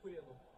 tranquilo.